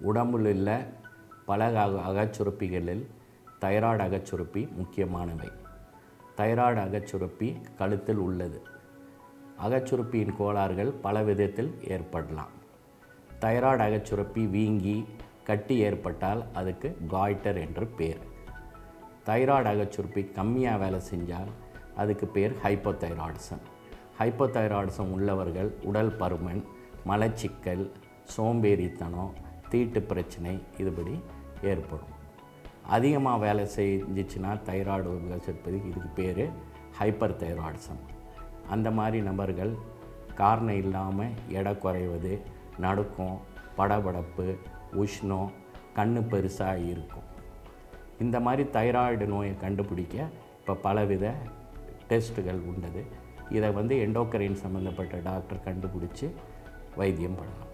உடம்பில் உள்ள பல அகச்சுரப்பிகளில் தைராய்டு அகச்சுரப்பி முக்கியமானவை. தைராய்டு அகச்சுரப்பி கழுத்தில் உள்ளது. அகச்சுரப்பியின் கோளாறுகள் பல விதத்தில் ஏற்படலாம். தைராய்டு அகச்சுரப்பி வீங்கி கட்டி ஏற்பட்டால் அதுக்கு காய்டர் என்று பேர். தைராய்டு அகச்சுரப்பி கம்மியாக வேலை செஞ்சால் அதுக்கு பேர் ஹைப்போதைராய்டிசம். ஹைப்போதைராய்டிசம் உள்ளவர்கள் உடல் பருமன் மலச்சிக்கல் சோம்பேறித்தனம் தீட்டு பிரச்சனை இதுபடி ஏற்படும். அதிகமாக வேலை செஞ்சிச்சுன்னா தைராய்டு அகச்சுரப்பி இதுக்கு பேர் ஹைப்பர் தைராய்டிசம். அந்த மாதிரி நபர்கள் காரணம் இல்லாமல் எடை குறைவது நடுக்கம் படபடப்பு உஷ்ணம் கண்ணு பெருசாக இருக்கும். இந்த மாதிரி தைராய்டு நோயை கண்டுபிடிக்க இப்போ பலவித டெஸ்ட்டுகள் உண்டது. இதை வந்து எண்டோக்கரைன் சம்மந்தப்பட்ட டாக்டர் கண்டுபிடிச்சி வைத்தியம் பண்ணலாம்.